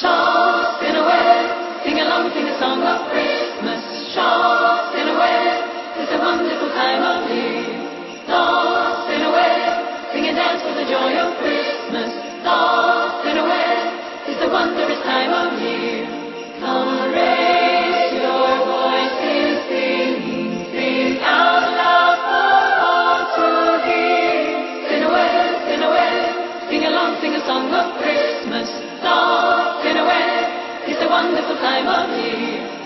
In a sing along, sing a song of Christmas. In a it's wonderful time of year. In a sing and dance for the joy of Christmas. In a it's wondrous time of year. Come raise your voices, sing, sing out loud for all to hear. Sing along, sing a song of Christmas. Wonderful time of year.